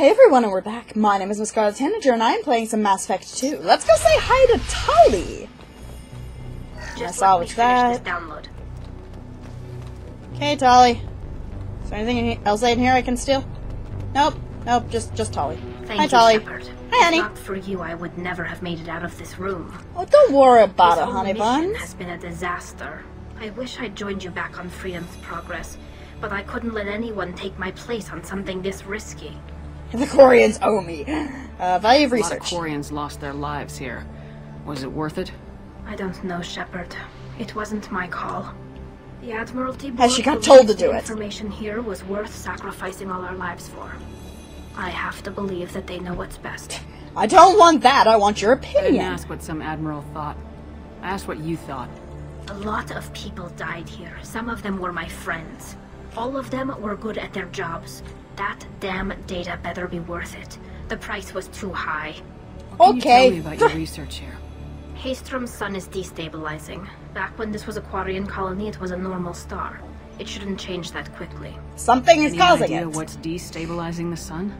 Hey everyone, and we're back. My name is Miss Scarlet Tanager, and I am playing some Mass Effect 2. Let's go say hi to Tali! Just saw what's that. download. Okay, Tali. Is there anything else in here I can steal? Nope. Nope, just just Tali. Thank hi, you, Tali. Shepard. Hi, honey. not for you, I would never have made it out of this room. Oh, don't worry about this it, honey buns. has been a disaster. I wish I'd joined you back on Freedom's Progress, but I couldn't let anyone take my place on something this risky. The Quarians owe me. Uh, value of A lot of research. Quarians lost their lives here. Was it worth it? I don't know, Shepard. It wasn't my call. The Admiralty Has Board she got told to do it? information here was worth sacrificing all our lives for. I have to believe that they know what's best. I don't want that. I want your I didn't opinion. ask what some admiral thought. I asked what you thought. A lot of people died here. Some of them were my friends. All of them were good at their jobs. That damn data better be worth it. The price was too high. What can Okay. you tell me about your research here? Haestrom's sun is destabilizing. Back when this was a Quarian colony, it was a normal star. It shouldn't change that quickly. Something is Any causing idea it. what's destabilizing the sun?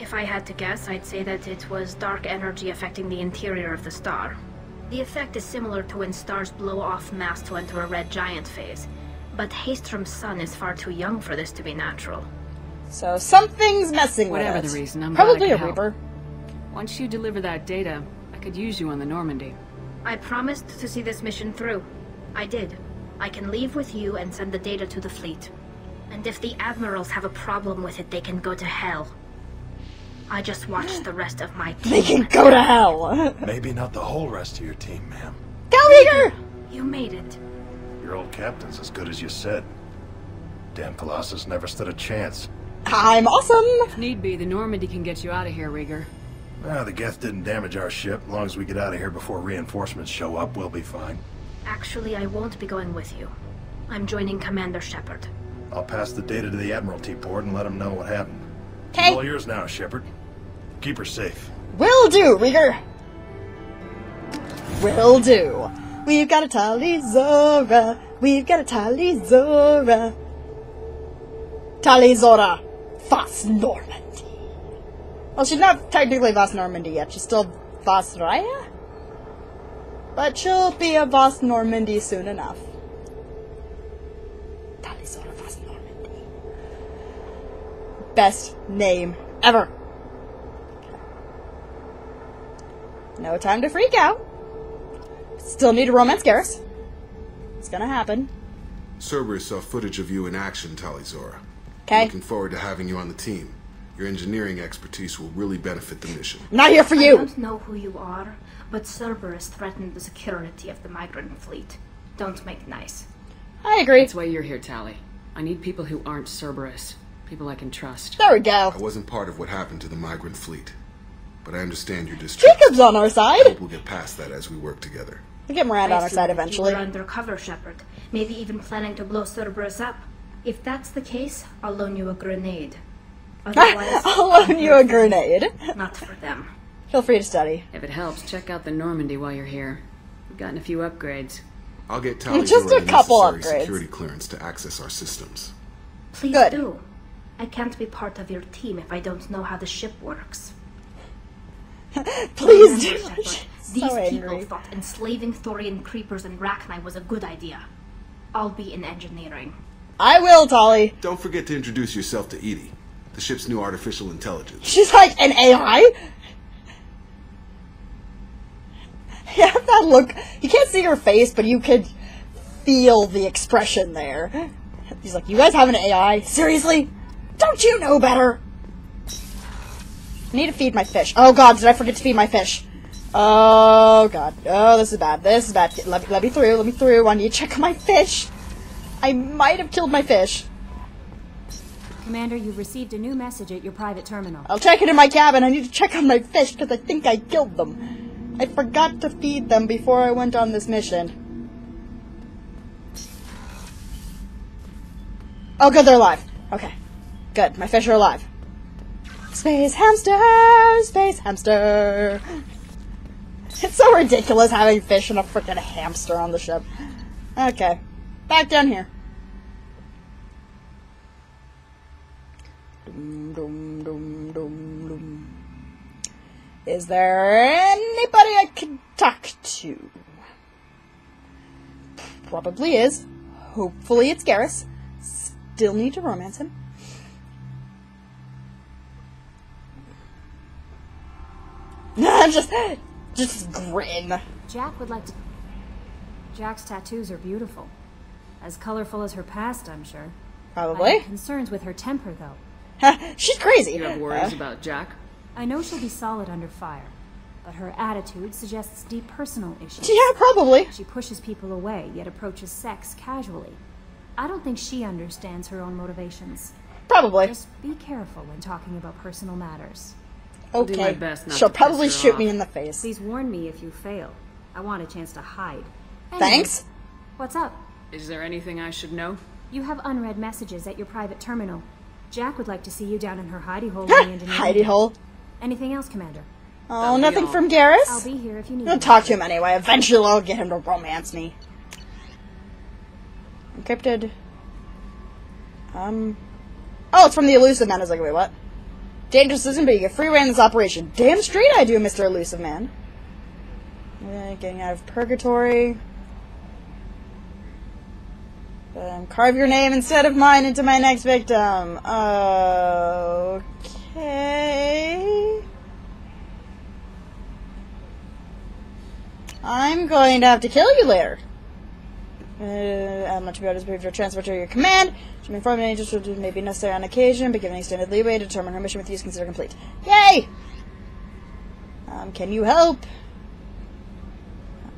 If I had to guess, I'd say that it was dark energy affecting the interior of the star. The effect is similar to when stars blow off mass to enter a red giant phase. But Haestrom's sun is far too young for this to be natural. So something's messing Whatever with it. the reason, I'm Probably could a help. Reaper. Once you deliver that data, I could use you on the Normandy. I promised to see this mission through. I did. I can leave with you and send the data to the fleet. And if the admirals have a problem with it, they can go to hell. I just watched the rest of my team. They can go to hell. Maybe not the whole rest of your team, ma'am. go, Eager! You made it. Your old captain's as good as you said. Damn Colossus never stood a chance. I'm awesome. If need be, the Normandy can get you out of here, Reegar. Ah, the Geth didn't damage our ship. As long as we get out of here before reinforcements show up, we'll be fine. Actually, I won't be going with you. I'm joining Commander Shepard. I'll pass the data to the Admiralty board and let them know what happened. Okay. All yours now, Shepard. Keep her safe. Will do, Reegar. Will do. We've got a Tali'Zorah. We've got a Tali'Zorah. Tali Zora. Normandy. Well, she's not technically vas Normandy yet. She's still vas Rayya? But she'll be a vas Normandy soon enough. Tali'Zorah Normandy. Best name ever. No time to freak out. Still need to romance Garrus. It's gonna happen. Cerberus saw footage of you in action, Tali'Zorah. Okay? Looking forward to having you on the team. Your engineering expertise will really benefit the mission. I'm not here for you! I don't know who you are, but Cerberus threatened the security of the migrant fleet. Don't make nice. I agree. That's why you're here, Tali. I need people who aren't Cerberus. People I can trust. There we go. I wasn't part of what happened to the migrant fleet, but I understand your distress. Jacob's on our I side. hope we'll get past that as we work together. We'll get Miranda on I our side eventually. You were undercover, Shepard. Maybe even planning to blow Cerberus up. If that's the case, I'll loan you a grenade. Otherwise, I'll loan you a grenade. Not for them. Feel free to study. If it helps, check out the Normandy while you're here. We've gotten a few upgrades. I'll get Tali'Zorah Just a the couple necessary upgrades. security clearance to access our systems. Please Good. do. I can't be part of your team if I don't know how the ship works. Please do. Remember, Shepard, So these people angry. thought enslaving Thorian creepers and Rachni was a good idea. I'll be in engineering. I will, Tali. Don't forget to introduce yourself to EDI, the ship's new artificial intelligence. She's like an AI? You have that look. You can't see her face, but you could feel the expression there. He's like, You guys have an AI? Seriously? Don't you know better? I need to feed my fish. Oh god, did I forget to feed my fish? Oh god. Oh, this is bad. This is bad. Let me, let me through. Let me through. I need to check on my fish. I might have killed my fish. Commander, you've received a new message at your private terminal. I'll check it in my cabin. I need to check on my fish because I think I killed them. I forgot to feed them before I went on this mission. Oh, good, they're alive. Okay. Good, my fish are alive. Space hamster! Space hamster! It's so ridiculous having fish and a freaking hamster on the ship. Okay. Back down here. Dum, dum, dum, dum, boom. Is there anybody I can talk to? Probably is. Hopefully it's Garrus. Still need to romance him. just, just grin. Jack would like to. Jack's tattoos are beautiful. As colorful as her past, I'm sure. I Probably. have concerns with her temper, though. She's crazy. You have worries Uh, about Jack? I know she'll be solid under fire, but her attitude suggests deep personal issues. yeah, probably. She pushes people away, yet approaches sex casually. I don't think she understands her own motivations. Probably. Just be careful when talking about personal matters. Do my Okay. best not She'll to probably shoot off. me in the face. Please warn me if you fail. I want a chance to hide. Anyway, Thanks. What's up? Is there anything I should know? You have unread messages at your private terminal. Jack would like to see you down in her hidey hole. in the Hidey hole. Anything else, Commander? Oh, That'll nothing from Garrus? I'll be here if you need I'll talk to him anyway. Eventually I'll get him to romance me. Encrypted. Um. Oh, it's from the Illusive Man. I was like, wait, what? Dangerous isn't, but you get free reign in this operation. Damn straight I do, Mr. Illusive Man. Getting out of purgatory. Um, carve your name instead of mine into my next victim. Okay. I'm going to have to kill you later. Uh, I'm not to be able to prove your transfer to your command. Be informed any just may be necessary on occasion, but given extended leeway to determine her mission with you is considered complete. Yay! Um, can you help?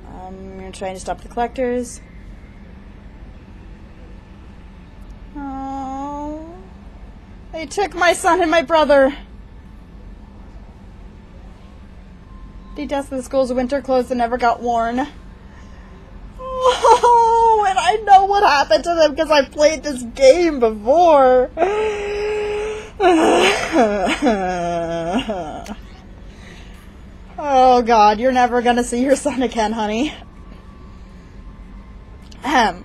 Um, you're trying to stop the collectors. Oh, they took my son and my brother. The dust of the school's winter clothes that never got worn. Oh, and I know what happened to them because I played this game before. oh god, you're never gonna see your son again, honey. Ahem.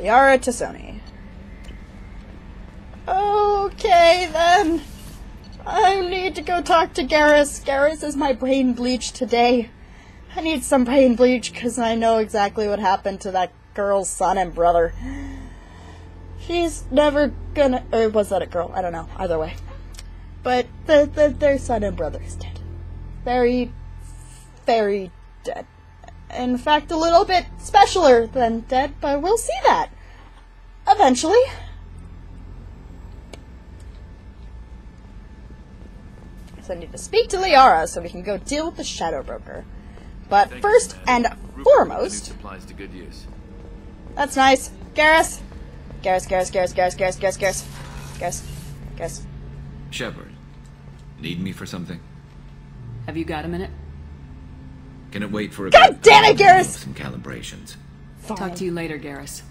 Yara to Sony. Okay then. I need to go talk to Garrus. Garrus is my brain bleach today. I need some brain bleach because I know exactly what happened to that girl's son and brother. She's never gonna. Or was that a girl? I don't know. Either way. But the, the, their son and brother is dead. Very, very dead. In fact, a little bit specialer than dead, but we'll see that. Eventually. So I need to speak to Liara so we can go deal with the Shadow Broker. But Thank first Commander. and Rupert put the new foremost, supplies to good use. that's nice. Garrus. Garrus, Garrus, Garrus, Garrus, Garrus, Garrus, Garrus. Garrus. Garrus. Shepard, need me for something? Have you got a minute? Can it wait for a God damn it, Garrus! Some calibrations. Fine. Talk to you later, Garrus.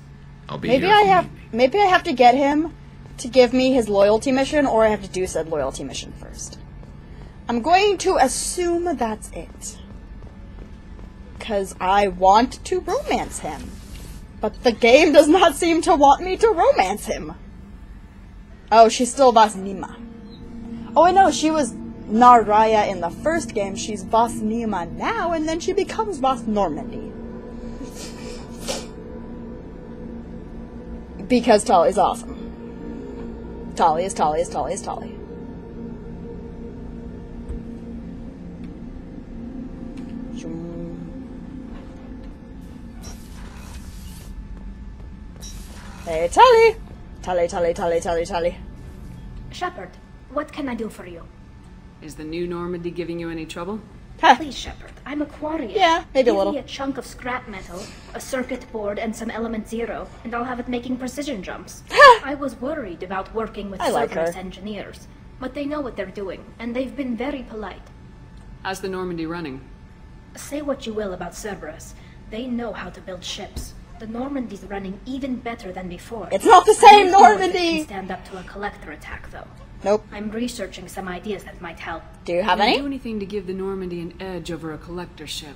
I'll be Maybe here I you have need me. maybe I have to get him to give me his loyalty mission or I have to do said loyalty mission first. I'm going to assume that's it. Cuz I want to romance him. But the game does not seem to want me to romance him. Oh, she's still vas Neema. Oh, I know, she was nar Rayya in the first game. She's vas Neema now, and then she becomes vas Normandy. Because Tali is awesome. Tali is Tali is Tali is Tali. Hey, Tali! Tali, Tali, Tali, Tali, Tali. Shepard, what can I do for you? Is the new Normandy giving you any trouble? Ha, Please, Shepard, I'm a Aquarius. Yeah, maybe a Give little. me a chunk of scrap metal, a circuit board, and some element zero, and I'll have it making precision jumps. I was worried about working with I like Cerberus engineers, but they know what they're doing, and they've been very polite. How's the Normandy running? Say what you will about Cerberus, they know how to build ships. The Normandy's running even better than before. It's not the I same don't know if it Normandy! can stand up to a collector attack, though. Nope. I'm researching some ideas that might help. Do you have Can any? do anything to give the Normandy an edge over a collector ship?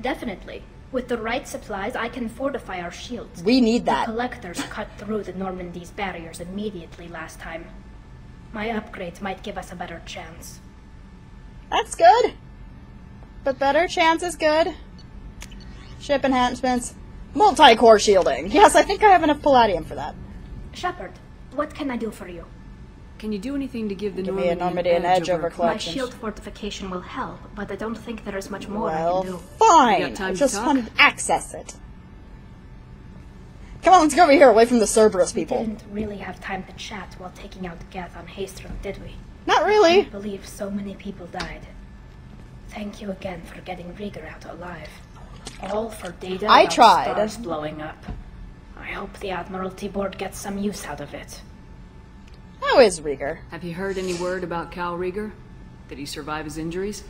Definitely. With the right supplies, I can fortify our shields. We need The that. collectors cut through the Normandy's barriers immediately last time. My upgrades might give us a better chance. That's good. But better chance is good. Ship enhancements. Multi-core shielding. Yes, I think I have enough palladium for that. Shepard, what can I do for you? Can you do anything to give the Give me a Normandy Normandy an edge over My shield fortification will help, but I don't think there is much more I can do. fine. You got time I just talk? wanted to access it. Come on, let's go over here, away from the Cerberus people. We people. didn't really have time to chat while taking out Geth on Haestrom, did we? Not I really. can't believe so many people died. Thank you again for getting Reegar out alive. All for data I about tried. stars blowing up. I hope the Admiralty Board gets some use out of it. How is Reegar? Have you heard any word about Kal'Reegar? Did he survive his injuries?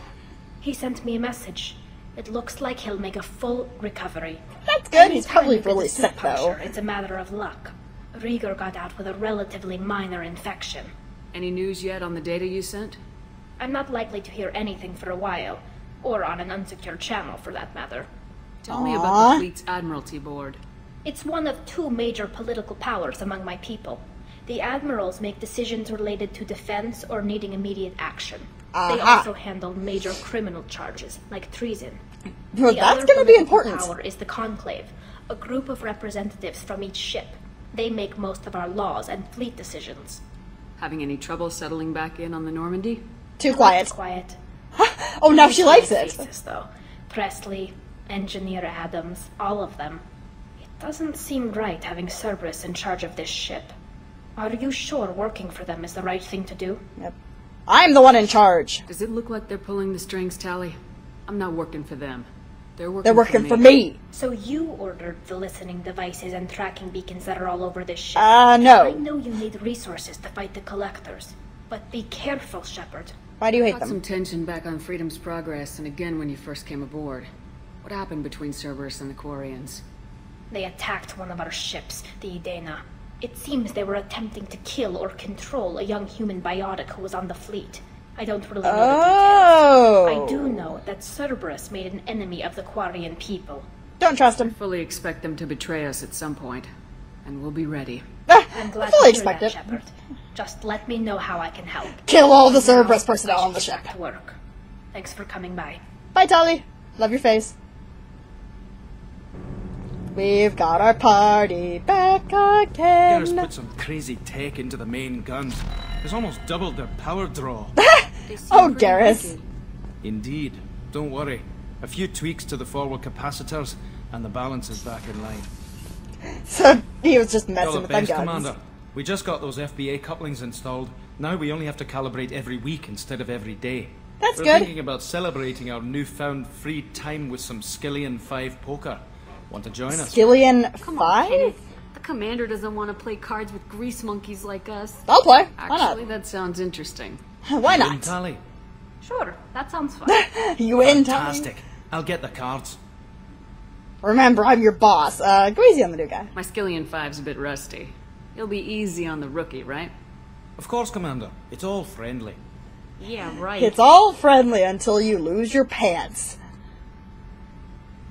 He sent me a message. It looks like he'll make a full recovery. That's good. He's Anytime probably you get a really suit sick, though. It's a matter of luck. Reegar got out with a relatively minor infection. Any news yet on the data you sent? I'm not likely to hear anything for a while, or on an unsecured channel for that matter. Tell me about the fleet's Admiralty Board. It's one of two major political powers among my people. The admirals make decisions related to defense or needing immediate action. They also handle major criminal charges, like treason. Well, The that's going to be political important. Power is the Conclave, a group of representatives from each ship. They make most of our laws and fleet decisions. Having any trouble settling back in on the Normandy? Too quiet. It's quiet. Oh, now she likes it. faces, though. Pressly, Engineer Adams, all of them. It doesn't seem right having Cerberus in charge of this ship. Are you sure working for them is the right thing to do? Yep. I'm the one in charge. Does it look like they're pulling the strings, Tali? I'm not working for them. They're working, They're working for for me. me. So you ordered the listening devices and tracking beacons that are all over this ship. Uh, no. I know you need resources to fight the collectors, but be careful, Shepard. Why do you hate Got some tension back on Freedom's Progress, and again when you first came aboard. What happened between Cerberus and the Quarians? They attacked one of our ships, the Idenna. It seems they were attempting to kill or control a young human biotic who was on the fleet. I don't really know the Oh. details. I do know that Cerberus made an enemy of the Quarian people. Don't trust him. Fully expect them to betray us at some point, and we'll be ready. Ah, I'm I glad fully to hear expect that, it. Shepard. Just let me know how I can help. Kill all the Cerberus personnel on the ship. get back to work. Thanks for coming by. Bye, Tali. Love your face. We've got our party back Garrus again. put some crazy tech into the main guns. It's almost doubled their power draw. Oh, Garrus. Indeed. Don't worry. A few tweaks to the forward capacitors, and the balance is back in line. So he was just You're messing the with best, guns. Commander. We just got those FBA couplings installed. Now we only have to calibrate every week instead of every day. That's We're good. thinking about celebrating our newfound free time with some Skyllian 5 poker. Want to join us? Gillian Come on, five? Kenneth. The commander doesn't want to play cards with grease monkeys like us. I'll play. Why Actually, that sounds interesting. Why In not? tally. Sure, that sounds fun. You in, Tali? Fantastic. I'll get the cards. Remember, I'm your boss. Uh, go easy on the new guy. My Skyllian 5's a bit rusty. You'll be easy on the rookie, right? Of course, Commander. It's all friendly. Yeah, right. It's all friendly until you lose your pants.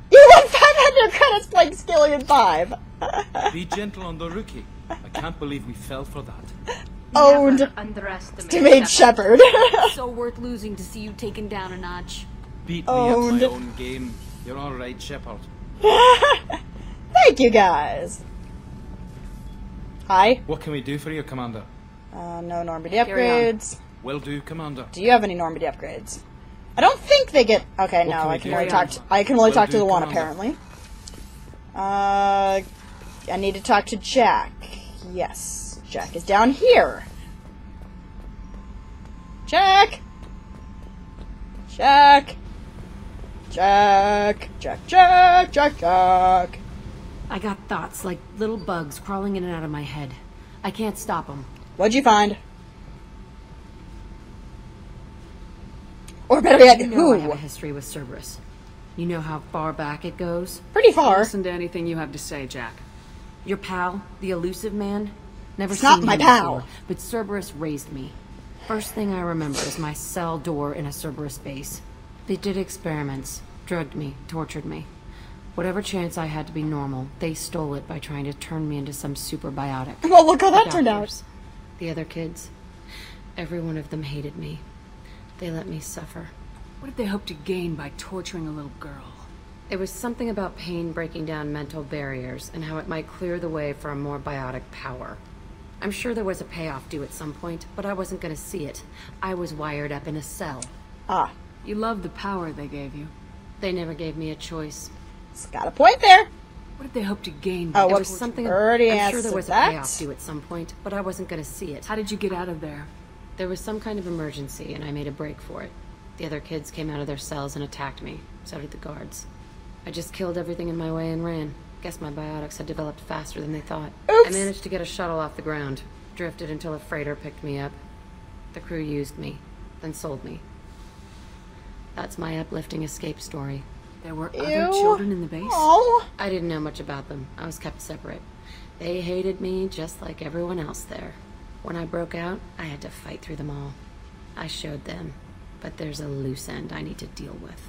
You won 500 credits playing Skyllian 5. Be gentle on the rookie. I can't believe we fell for that. Owned. Never underestimate To made Shepard. Shepard. so worth losing to see you taken down a notch. Beat me at my own game. You're all right, Shepard. Thank you guys. Hi. What can we do for you, Commander? Uh, no Normandy Carry on. upgrades. Will do, Commander. Do you have any Normandy upgrades? I don't think they get. Okay, What no, can I can only Carry talk. To, I can only Will talk to do, the one Commander. apparently. Uh, I need to talk to Jack. Yes, Jack is down here. Jack. Jack. Jack. Jack. Jack. Jack. Jack. I got thoughts like little bugs crawling in and out of my head. I can't stop them. What'd you find? Or better yet, know I have a history with Cerberus. You know how far back it goes? Pretty far. listen to anything you have to say, Jack. Your pal, the Illusive Man? Never It's seen not my pal. before, but Cerberus raised me. First thing I remember is my cell door in a Cerberus base. They did experiments, drugged me, tortured me. Whatever chance I had to be normal, they stole it by trying to turn me into some superbiotic. Well, look how that turned out. The other kids. Every one of them hated me. They let me suffer. What did they hope to gain by torturing a little girl? It was something about pain breaking down mental barriers and how it might clear the way for a more biotic power. I'm sure there was a payoff due at some point, but I wasn't going to see it. I was wired up in a cell. Ah, You loved the power they gave you. They never gave me a choice. it's got a point there. What did they hope to gain? Oh, by It what was torturing- something. already I'm sure there answered was a payoff due at some point, but I wasn't going to see it. How did you get out of there? There was some kind of emergency, and I made a break for it. The other kids came out of their cells and attacked me. So did the guards. I just killed everything in my way and ran. Guess my biotics had developed faster than they thought. Oops. I managed to get a shuttle off the ground. Drifted until a freighter picked me up. The crew used me, then sold me. That's my uplifting escape story. There were Ew. other children in the base? Oh, I didn't know much about them. I was kept separate. They hated me just like everyone else there. When I broke out, I had to fight through them all. I showed them, but there's a loose end I need to deal with.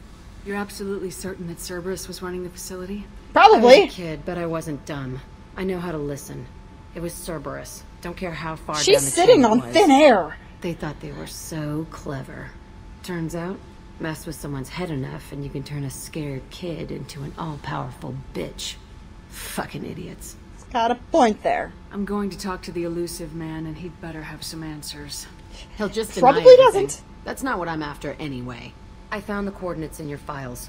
You're absolutely certain that Cerberus was running the facility? I was a probably. kid, but I wasn't dumb. I know how to listen. It was Cerberus. Don't care how far down She's the sitting on was. thin air. They thought they were so clever. Turns out, mess with someone's head enough and you can turn a scared kid into an all-powerful bitch. Fucking idiots. It's got a point there. I'm going to talk to the Illusive Man, and he'd better have some answers. He'll just Probably deny everything. doesn't. That's not what I'm after anyway. I found the coordinates in your files.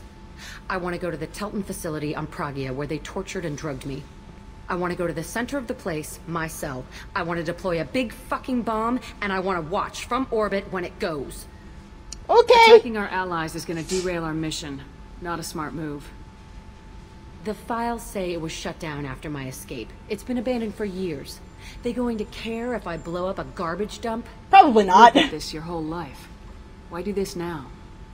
I want to go to the Teltin facility on Pragia where they tortured and drugged me. I want to go to the center of the place, my cell. I want to deploy a big fucking bomb, and I want to watch from orbit when it goes. Okay. Attacking our allies is going to derail our mission. Not a smart move. The files say it was shut down after my escape. It's been abandoned for years. They going to care if I blow up a garbage dump? Probably not. This your whole life. Why do this now?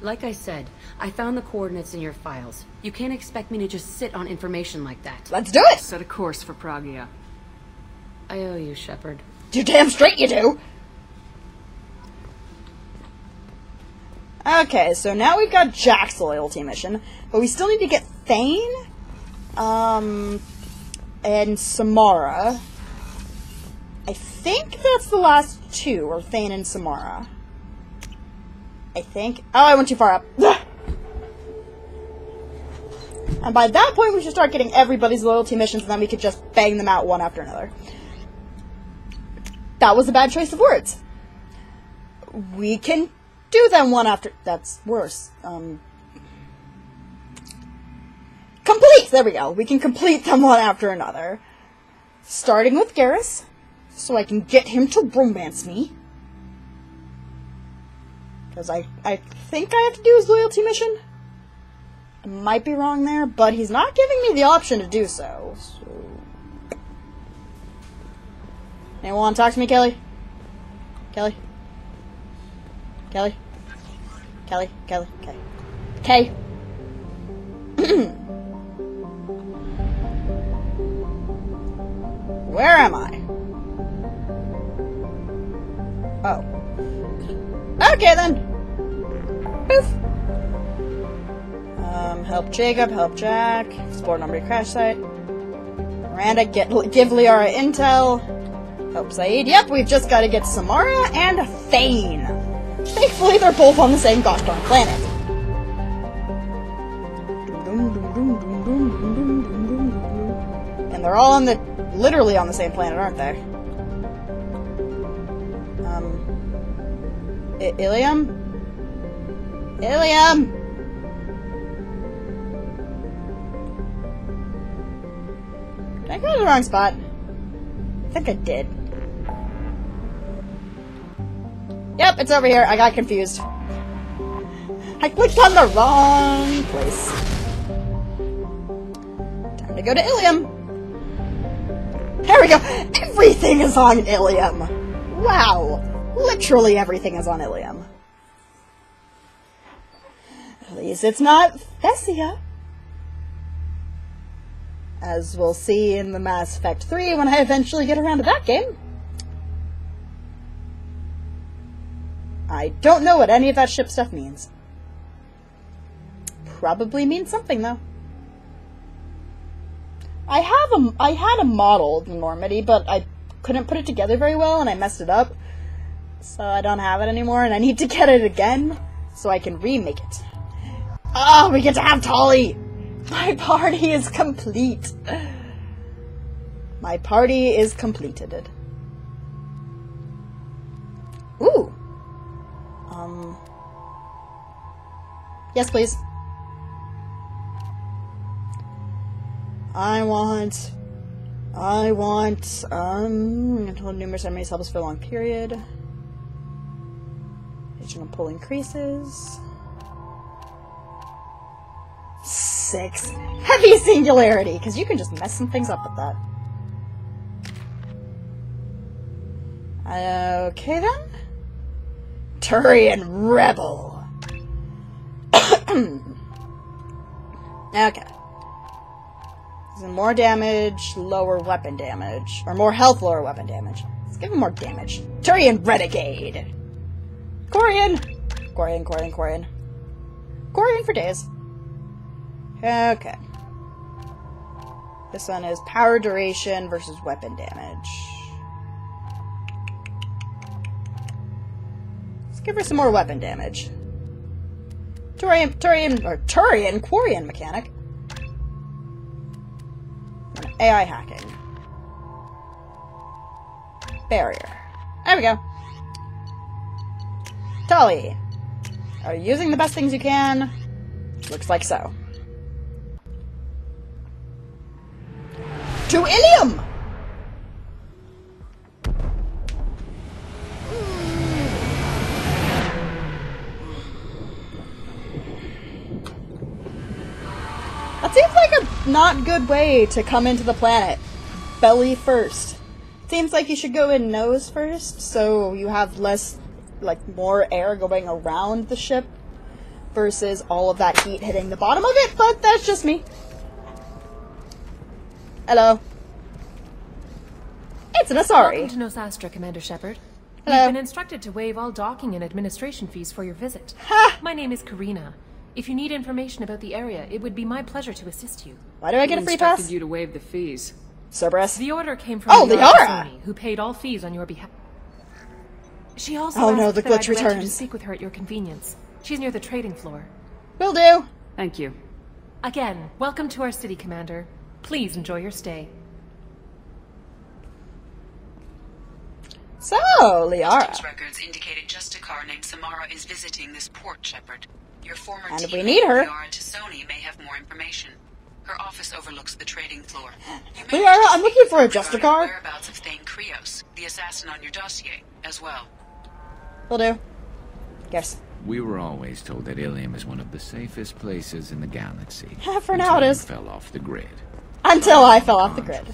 Like I said, I found the coordinates in your files. You can't expect me to just sit on information like that. Let's do it. Set a course for Pragia. I owe you, Shepard. You damn straight you do. Okay, so now we've got Jack's loyalty mission, but we still need to get Thane, um, and Samara. I think that's the last two, or Thane and Samara. I think. Oh, I went too far up. and by that point, we should start getting everybody's loyalty missions, and then we could just bang them out one after another. That was a bad choice of words. We can do them one after. That's worse. Um, complete. There we go. We can complete them one after another. Starting with Garrus, so I can get him to romance me. Because I, I think I have to do his loyalty mission. I might be wrong there, but he's not giving me the option to do so. So. Anyone want to talk to me, Kelly? Kelly? Kelly? Kelly? Kelly? Kelly? Kay? Where am I? Oh. Okay then. Poof. Um, help Jacob, help Jack, explore number crash site. Miranda, get give Liara intel. Help Zaeed. Yep, we've just got to get Samara and Thane. Thankfully, they're both on the same gosh darn planet. And they're all on the, literally on the same planet, aren't they? Um, I- Ilium? Ilium! Did I go to the wrong spot? I think I did. Yep, it's over here. I got confused. I clicked on the wrong place. Time to go to Ilium. There we go. Everything is on Ilium. Wow. Literally everything is on Ilium. At least it's not Thessia. As we'll see in the Mass Effect 3 when I eventually get around to that game. I don't know what any of that ship stuff means. Probably means something though. I have a I had a model of the Normandy, but I couldn't put it together very well and I messed it up. So I don't have it anymore, and I need to get it again so I can remake it. Oh, we get to have Tali! My party is complete. My party is completed. Ooh. Um. Yes, please. I want. I want. Um. Until numerous enemies help us for a long period. Additional pull increases. Six. Heavy singularity, because you can just mess some things up with that. Okay then. Turian Rebel. okay. More damage, lower weapon damage. Or more health, lower weapon damage. Let's give him more damage. Turian Renegade. Corian! Corian, Corian, Corian. Corian for days. Okay. This one is power duration versus weapon damage. Let's give her some more weapon damage. Turian, Turian, or Turian, Quarian mechanic. AI hacking. Barrier. There we go. Tali. Are you using the best things you can? Looks like so. To Ilium! That seems like a not good way to come into the planet. Belly first. Seems like you should go in nose first, so you have less, like, more air going around the ship versus all of that heat hitting the bottom of it, but that's just me. Hello. It's an Asari. Welcome to Nos Astra, Commander Shepard. Hello. You've been instructed to waive all docking and administration fees for your visit. Ha! My name is Karina. If you need information about the area, it would be my pleasure to assist you. Why do I get a Who free instructed pass? you to waive the fees? Cerberus. The order came from Oh, Liara Liara! T'Soni, who paid all fees on your behalf. She also Oh, asked no, the that I'd glitch grant you to speak with her at your convenience. She's near the trading floor. Will do. Thank you. Again, welcome to our city, Commander. Please enjoy your stay. So, Liara. Customs records indicated just a car named Samara is visiting this port, Shepard. Your former And teammate, we need her. Liara T'Soni may have more information. Her office overlooks the trading floor. Liara, I'm looking for a her Justicar. regarding Whereabouts of Thane Krios, the assassin on your dossier, as well. Will do. Yes. We were always told that Ilium is one of the safest places in the galaxy. For now it until you fell off the grid. Until I fell off the grid.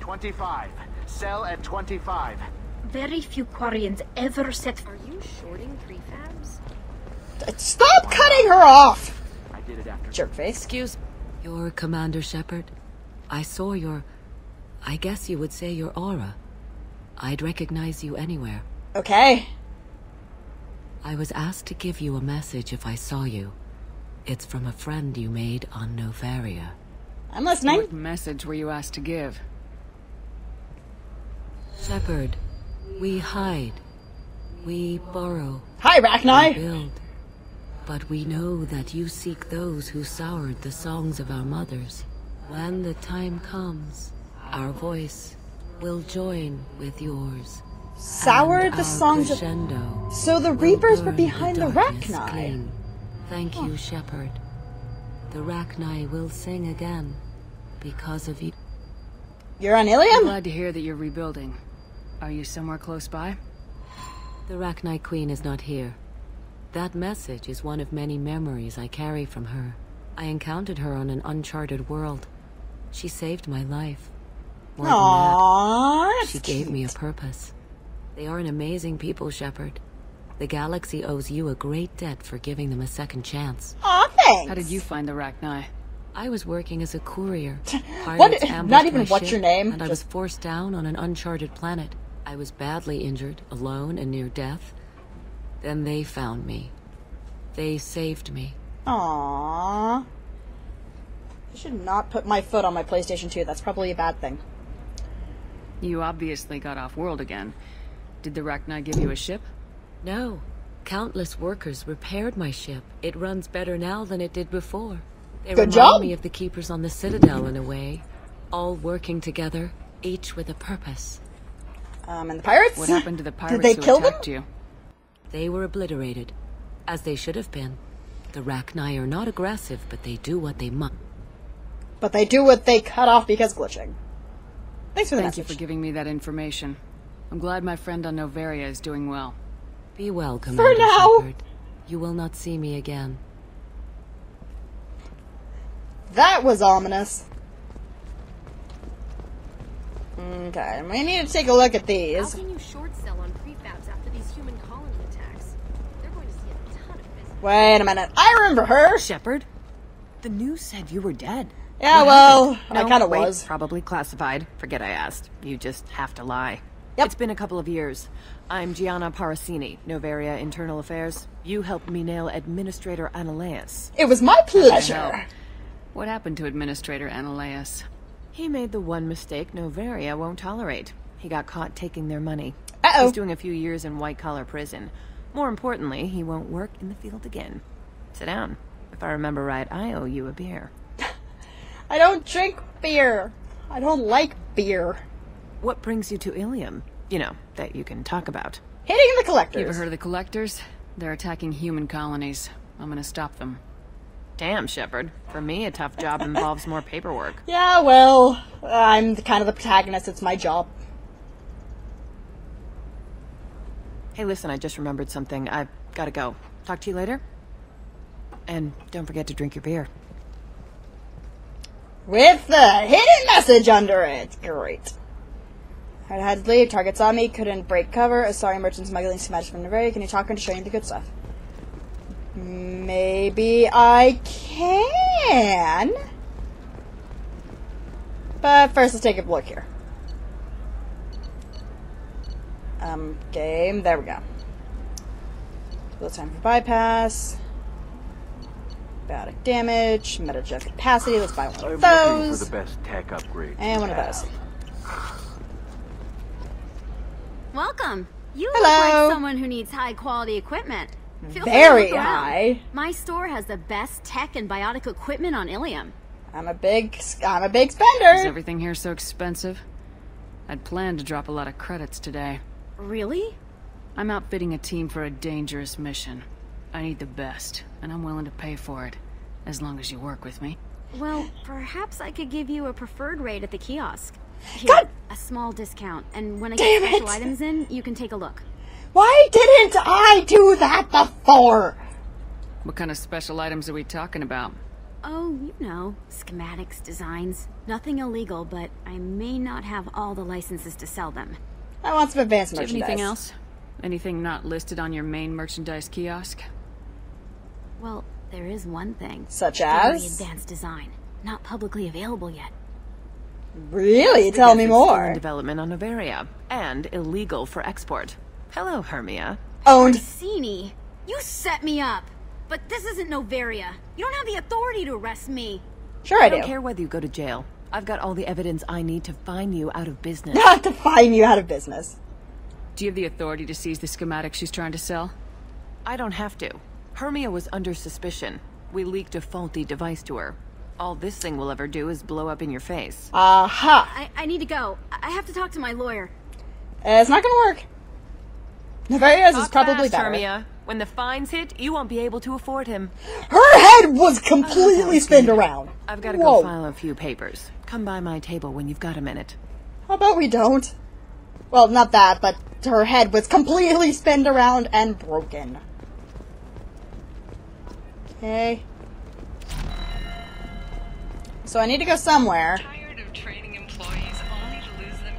25. Sell at 25. Very few Quarians ever set Are you shorting three prefabs? Stop cutting her off! I did it after. Jerkface. Excuse You're Commander Shepard? I saw your... I guess you would say your aura. I'd recognize you anywhere. Okay. I was asked to give you a message if I saw you. It's from a friend you made on Noveria. I'm listening. What message were you asked to give? Shepard, we hide. We borrow. Hi, We Rachni. build. But we know that you seek those who soured the songs of our mothers. When the time comes, our voice will join with yours. Soured the our songs of... crescendo So the will Reapers were behind the darkness Rachni. clean. Thank you, Shepard. The Rachni will sing again because of you. You're on I'm Ilium? glad to hear that you're rebuilding. Are you somewhere close by? The Rachni Queen is not here. That message is one of many memories I carry from her. I encountered her on an uncharted world. She saved my life. More than that, Aww, that's she gave me a purpose. They are an amazing people, Shepard. The galaxy owes you a great debt for giving them a second chance. Aw, thanks. How did you find the Rachni? I was working as a courier. What- Pirates not ambushed even what's ship, your name, And I was forced down on an uncharted planet. I was badly injured, alone and near death. Then they found me. They saved me. Aww. I should not put my foot on my PlayStation 2. That's probably a bad thing. You obviously got off world again. Did the Rachni give you a ship? No. Countless workers repaired my ship. It runs better now than it did before. They Good remind job. me of the keepers on the Citadel in a way. All working together, each with a purpose. Um, and the pirates? What happened to the pirates Did they who kill them? attacked you? They were obliterated, as they should have been. The Rachni are not aggressive, but they do what they must. But they do what they cut off because glitching. Thanks for the Thank you for giving me that information. I'm glad my friend on Noveria is doing well. Be well, For Commander now. Shepard. You will not see me again. That was ominous. Okay, we need to take a look at these. How these. can you short sell on prefabs after these human colony attacks? They're going to see a ton of business. Wait a minute. I remember her. Shepard? The news said you were dead. Yeah, What well, happened? I No, kind of wait, was. Probably classified. Forget I asked. You just have to lie. Yep. It's been a couple of years. I'm Gianna Parasini, Noveria Internal Affairs. You helped me nail Administrator Ananias. It was my pleasure. What happened to Administrator Ananias? He made the one mistake Noveria won't tolerate. He got caught taking their money. Uh-oh. He's doing a few years in white-collar prison. More importantly, he won't work in the field again. Sit down. If I remember right, I owe you a beer. I don't drink beer. I don't like beer. What brings you to Ilium? You know, that you can talk about. Hitting the Collectors! You ever heard of the Collectors? They're attacking human colonies. I'm gonna stop them. Damn, Shepard. For me, a tough job involves more paperwork. Yeah, well, I'm the kind of the protagonist. It's my job. Hey, listen, I just remembered something. I've gotta go. Talk to you later? And don't forget to drink your beer. With the hidden message under it. Great. I had to leave. Target saw me. Couldn't break cover. A sorry merchant smuggling schematics from Noveria. Can you talk to her to show you the good stuff? Maybe I can. But first, let's take a look here. Um, game. There we go. Little time for bypass. Biotic damage. Metajet capacity. Let's buy one I'm of looking those. for the best tech upgrade. And one of those. Welcome. You Hello. look like someone who needs high quality equipment. Feel free to Very look around. high. My store has the best tech and biotic equipment on Ilium. I'm a big, I'm a big spender. Is everything here so expensive? I'd planned to drop a lot of credits today. Really? I'm outfitting a team for a dangerous mission. I need the best, and I'm willing to pay for it, as long as you work with me. Well, perhaps I could give you a preferred rate at the kiosk. Here, a small discount, and when I Damn get special it. items in, you can take a look. Why didn't I do that before? What kind of special items are we talking about? Oh, you know, schematics, designs. Nothing illegal, but I may not have all the licenses to sell them. I want some advanced Do you have merchandise. anything else? Anything not listed on your main merchandise kiosk? Well, there is one thing. Such Very as? advanced design. Not publicly available yet. Really? The Tell me more. in development on Noveria, and illegal for export. Hello, Hermia. Owned. Orsini, you set me up. But this isn't Noveria. You don't have the authority to arrest me. Sure I, I don't do. care whether you go to jail. I've got all the evidence I need to find you out of business. Not to find you out of business. Do you have the authority to seize the schematics she's trying to sell? I don't have to. Hermia was under suspicion. We leaked a faulty device to her. All this thing will ever do is blow up in your face. Aha. I, I need to go. I I have to talk to my lawyer. Uh, it's not gonna work. Nefarious is Talk probably fast, better. Hermia. When the fines hit, you won't be able to afford him. Her head was completely oh, spinned around. I've got to Whoa. go file a few papers. Come by my table when you've got a minute. How about we don't? Well, not that, but her head was completely spinned around and broken. Okay. So I need to go somewhere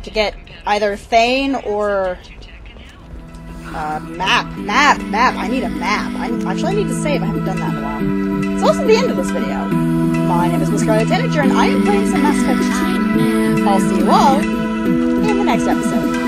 to get either Thane or uh, map, map, map. I need a map. I actually I need to save. I haven't done that in a while. It's also the end of this video. My name is Miss Scarlet Tanager, and I am playing some Mass Effect 2. I'll see you all in the next episode.